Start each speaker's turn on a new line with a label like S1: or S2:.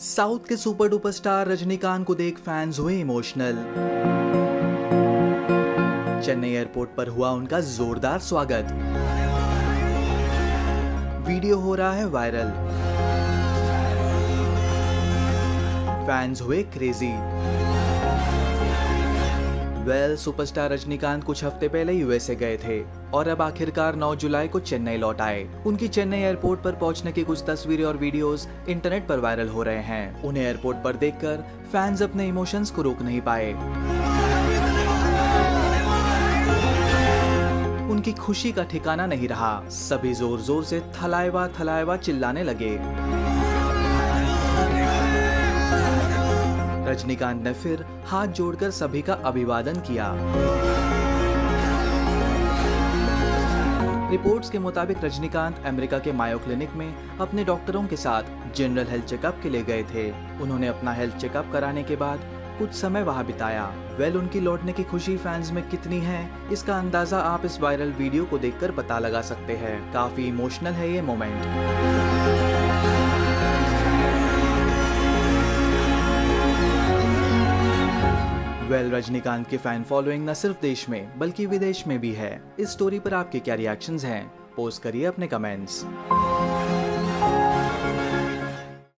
S1: South के super duper star Rajinikanth को देख फैंस हुए इमोशनल। चेन्नई एयरपोर्ट पर हुआ उनका जोरदार स्वागत। वीडियो हो रहा है वायरल। फैंस हुए crazy. Well well, superstar Rajinikanth कुछ हफ़्ते पहले यूएसए गए थे और अब आखिरकार 9 जुलाई को चेन्नई लौट आए। उनकी चेन्नई एयरपोर्ट पर पहुँचने की कुछ तस्वीरें और वीडियोस इंटरनेट पर वायरल हो रहे हैं। उन्हें एयरपोर्ट पर देखकर फैंस अपने इमोशंस को रोक नहीं पाए। उनकी खुशी का ठिकाना नहीं रहा। सभी ज़ोर ज़ोर से थलाएवा थलाएवा चिल्लाने लगे। रजनीकांत ने फिर हाथ जोड़कर सभी का अभिवादन किया। रिपोर्ट्स के मुताबिक रजनीकांत अमेरिका के मायो क्लिनिक में अपने डॉक्टरों के साथ जनरल हेल्थ चेकअप के लिए गए थे। उन्होंने अपना हेल्थ चेकअप कराने के बाद कुछ समय वहाँ बिताया। वेल, उनकी लौटने की खुशी फैंस में कितनी है, इसका अंदाज़ा आप इस वायरल वीडियो को देखकर पता लगा सकते हैं। काफ़ी इमोशनल है ये मोमेंट। वेल, रजनीकांत की फ़ैन फॉलोइंग न सिर्फ़ देश में, बल्कि विदेश में भी है। इस स्टोरी पर आपके क्या रिएक्शंस हैं? पोस्ट करिए अपने कमेंट्स